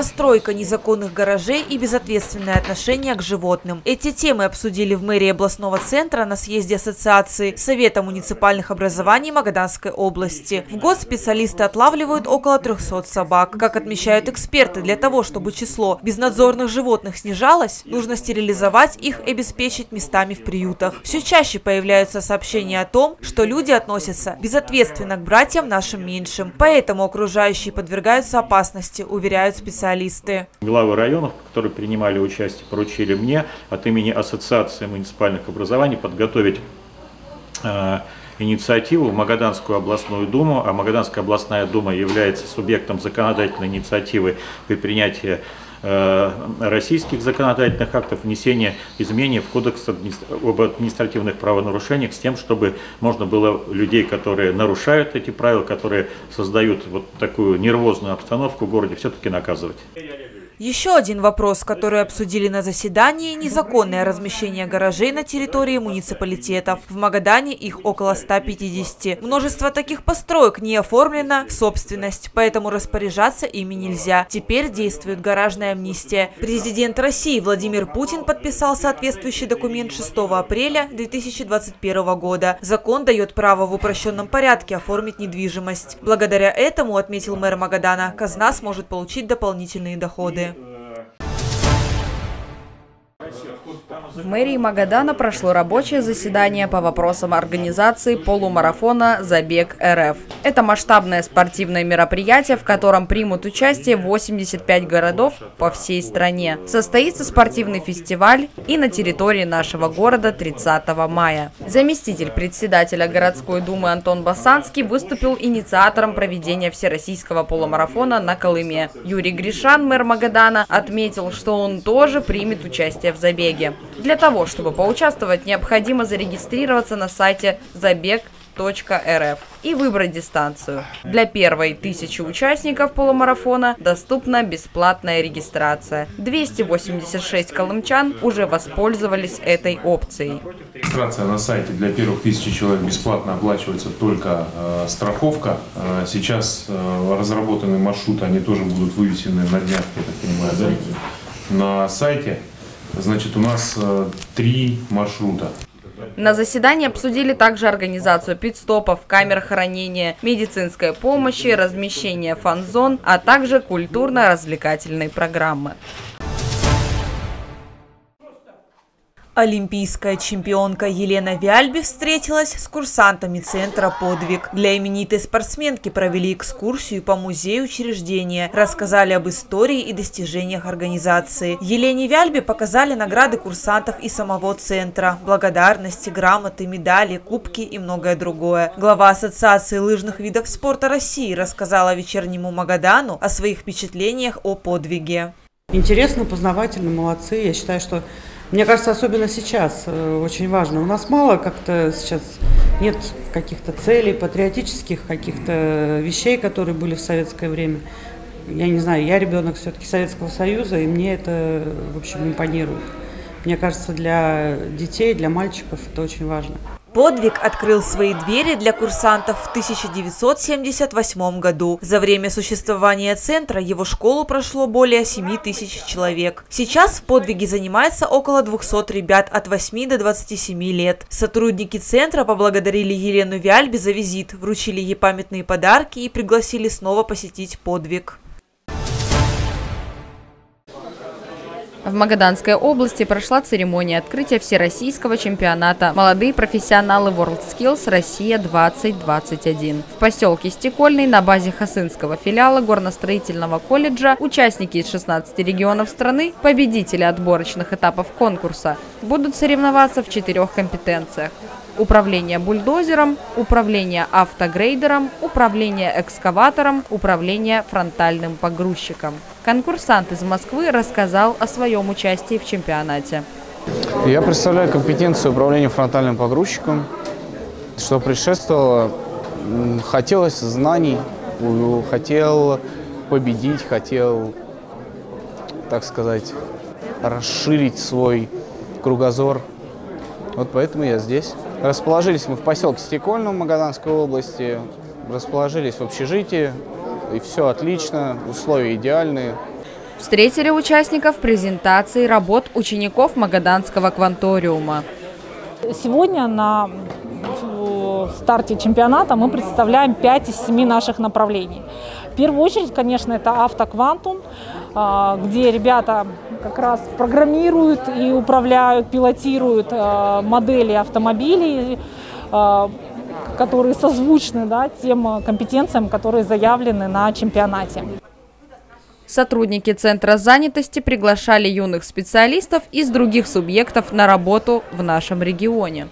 постройка незаконных гаражей и безответственное отношение к животным. Эти темы обсудили в мэрии областного центра на съезде ассоциации Совета муниципальных образований Магаданской области. В год специалисты отлавливают около 300 собак. Как отмечают эксперты, для того, чтобы число безнадзорных животных снижалось, нужно стерилизовать их и обеспечить местами в приютах. Все чаще появляются сообщения о том, что люди относятся безответственно к братьям нашим меньшим. Поэтому окружающие подвергаются опасности, уверяют специалисты. Главы районов, которые принимали участие, поручили мне от имени Ассоциации муниципальных образований подготовить э, инициативу в Магаданскую областную думу, а Магаданская областная дума является субъектом законодательной инициативы при принятии российских законодательных актов, внесения изменений в Кодекс об административных правонарушениях с тем, чтобы можно было людей, которые нарушают эти правила, которые создают вот такую нервозную обстановку в городе, все-таки наказывать. Еще один вопрос, который обсудили на заседании – незаконное размещение гаражей на территории муниципалитетов. В Магадане их около 150. Множество таких построек не оформлено в собственность, поэтому распоряжаться ими нельзя. Теперь действует гаражная амнистия. Президент России Владимир Путин подписал соответствующий документ 6 апреля 2021 года. Закон дает право в упрощенном порядке оформить недвижимость. Благодаря этому, отметил мэр Магадана, казна сможет получить дополнительные доходы. В мэрии Магадана прошло рабочее заседание по вопросам организации полумарафона «Забег РФ». Это масштабное спортивное мероприятие, в котором примут участие 85 городов по всей стране. Состоится спортивный фестиваль и на территории нашего города 30 мая. Заместитель председателя городской думы Антон Басанский выступил инициатором проведения всероссийского полумарафона на Колыме. Юрий Гришан, мэр Магадана, отметил, что он тоже примет участие в забеге. Для того, чтобы поучаствовать, необходимо зарегистрироваться на сайте забег.рф и выбрать дистанцию. Для первой тысячи участников полумарафона доступна бесплатная регистрация. 286 колымчан уже воспользовались этой опцией. Регистрация на сайте для первых тысячи человек бесплатно оплачивается только э, страховка. Э, сейчас э, разработанные маршруты, они тоже будут вывесены на днях, я так понимаю, да, на сайте. Значит, у нас э, три маршрута. На заседании обсудили также организацию пит-стопов, камер хранения, медицинской помощи, размещение фан-зон, а также культурно-развлекательной программы. Олимпийская чемпионка Елена Вяльби встретилась с курсантами центра «Подвиг». Для именитой спортсменки провели экскурсию по музею учреждения, рассказали об истории и достижениях организации. Елене Вяльби показали награды курсантов и самого центра, благодарности, грамоты, медали, кубки и многое другое. Глава Ассоциации лыжных видов спорта России рассказала вечернему Магадану о своих впечатлениях о подвиге. Интересно, познавательно, молодцы. Я считаю, что мне кажется, особенно сейчас э, очень важно. У нас мало как-то сейчас нет каких-то целей, патриотических каких-то вещей, которые были в советское время. Я не знаю, я ребенок все-таки Советского Союза, и мне это, в общем, импонирует. Мне кажется, для детей, для мальчиков это очень важно. Подвиг открыл свои двери для курсантов в 1978 году. За время существования центра его школу прошло более 7 тысяч человек. Сейчас в подвиге занимается около 200 ребят от 8 до 27 лет. Сотрудники центра поблагодарили Елену Вяльби за визит, вручили ей памятные подарки и пригласили снова посетить подвиг. В Магаданской области прошла церемония открытия Всероссийского чемпионата «Молодые профессионалы WorldSkills Россия-2021». В поселке Стекольный на базе Хасынского филиала горностроительного колледжа участники из 16 регионов страны, победители отборочных этапов конкурса, будут соревноваться в четырех компетенциях управление бульдозером, управление автогрейдером, управление экскаватором, управление фронтальным погрузчиком. Конкурсант из Москвы рассказал о своем участии в чемпионате. Я представляю компетенцию управления фронтальным погрузчиком. Что предшествовало, хотелось знаний, хотел победить, хотел, так сказать, расширить свой кругозор. Вот поэтому я здесь. Расположились мы в поселке Стекольном Магаданской области, расположились в общежитии, и все отлично, условия идеальные. Встретили участников презентации работ учеников Магаданского кванториума. Сегодня на старте чемпионата мы представляем 5 из 7 наших направлений. В первую очередь, конечно, это автоквантум, а, где ребята как раз программируют и управляют, пилотируют а, модели автомобилей, а, которые созвучны да, тем компетенциям, которые заявлены на чемпионате. Сотрудники Центра занятости приглашали юных специалистов из других субъектов на работу в нашем регионе.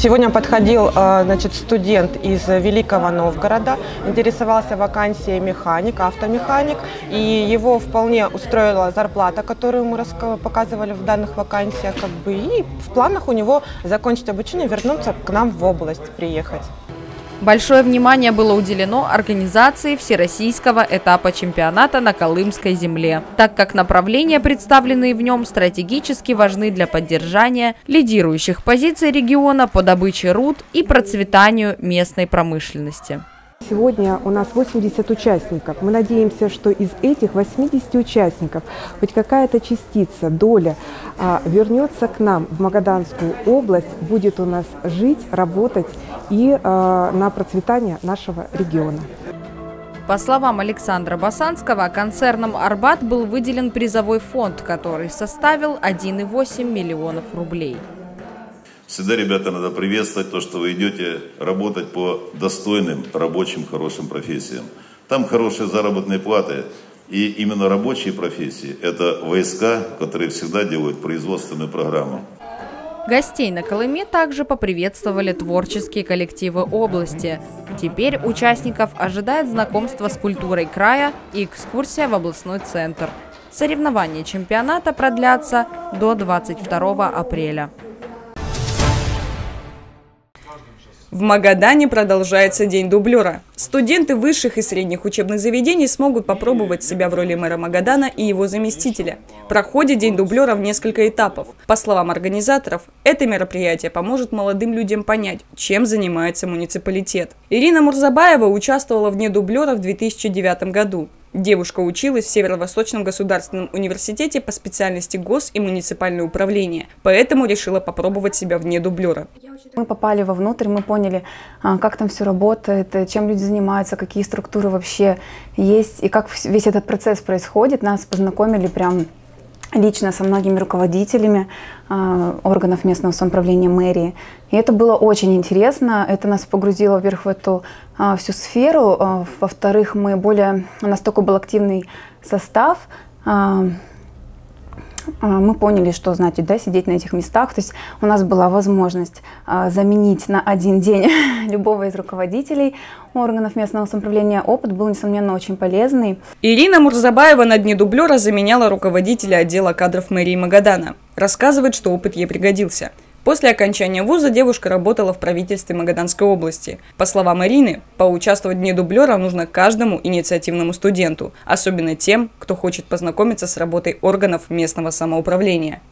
Сегодня подходил э, значит, студент из Великого Новгорода, интересовался вакансией механик, автомеханик, и его вполне устроила зарплата, которую мы показывали в данных вакансиях, как бы, и в планах у него закончить обучение, вернуться к нам в область, приехать. Большое внимание было уделено организации всероссийского этапа чемпионата на Колымской земле, так как направления, представленные в нем, стратегически важны для поддержания лидирующих позиций региона по добыче руд и процветанию местной промышленности. Сегодня у нас 80 участников. Мы надеемся, что из этих 80 участников хоть какая-то частица, доля а, вернется к нам в Магаданскую область, будет у нас жить, работать и а, на процветание нашего региона. По словам Александра Басанского, концерном «Арбат» был выделен призовой фонд, который составил 1,8 миллионов рублей. Всегда, ребята, надо приветствовать то, что вы идете работать по достойным, рабочим, хорошим профессиям. Там хорошие заработные платы. И именно рабочие профессии – это войска, которые всегда делают производственную программу. Гостей на Колыме также поприветствовали творческие коллективы области. Теперь участников ожидает знакомство с культурой края и экскурсия в областной центр. Соревнования чемпионата продлятся до 22 апреля. В Магадане продолжается День дублера. Студенты высших и средних учебных заведений смогут попробовать себя в роли мэра Магадана и его заместителя. Проходит День дублера в несколько этапов. По словам организаторов, это мероприятие поможет молодым людям понять, чем занимается муниципалитет. Ирина Мурзабаева участвовала в Дне дублера в 2009 году. Девушка училась в Северо-Восточном государственном университете по специальности гос- и муниципальное управление, поэтому решила попробовать себя вне дублера. Мы попали вовнутрь, мы поняли, а, как там все работает, чем люди занимаются, какие структуры вообще есть и как весь этот процесс происходит. Нас познакомили прям лично со многими руководителями э, органов местного самоуправления мэрии. И это было очень интересно. Это нас погрузило, во-первых, в эту э, всю сферу. Э, во-вторых, мы более... У нас такой был активный состав. Э, мы поняли, что значит да, сидеть на этих местах. То есть у нас была возможность а, заменить на один день любого из руководителей органов местного самоуправления. Опыт был, несомненно, очень полезный. Ирина Мурзабаева на дне дублера заменяла руководителя отдела кадров мэрии Магадана. Рассказывает, что опыт ей пригодился – После окончания вуза девушка работала в правительстве Магаданской области. По словам Ирины, поучаствовать в Дне дублера нужно каждому инициативному студенту, особенно тем, кто хочет познакомиться с работой органов местного самоуправления.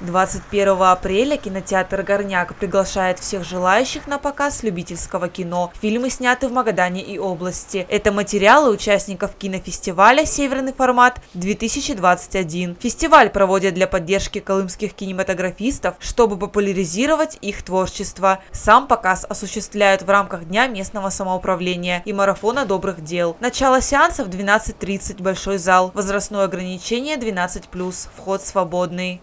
21 апреля кинотеатр «Горняк» приглашает всех желающих на показ любительского кино. Фильмы сняты в Магадане и области. Это материалы участников кинофестиваля «Северный формат-2021». Фестиваль проводят для поддержки колымских кинематографистов, чтобы популяризировать их творчество. Сам показ осуществляют в рамках Дня местного самоуправления и марафона добрых дел. Начало сеанса в 12.30, большой зал. Возрастное ограничение 12+, вход свободный.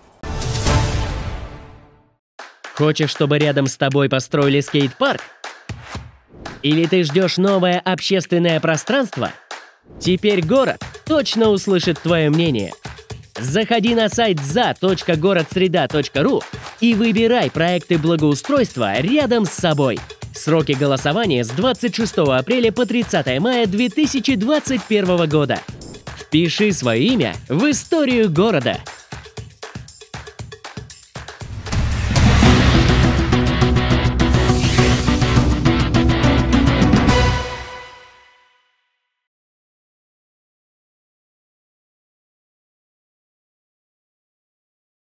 Хочешь, чтобы рядом с тобой построили скейт-парк? Или ты ждешь новое общественное пространство? Теперь город точно услышит твое мнение. Заходи на сайт за.городсреда.ру и выбирай проекты благоустройства рядом с собой. Сроки голосования с 26 апреля по 30 мая 2021 года. Впиши свое имя в историю города –